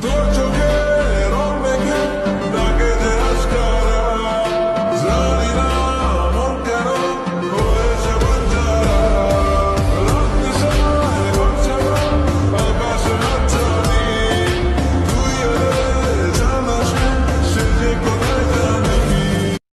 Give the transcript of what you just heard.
Torture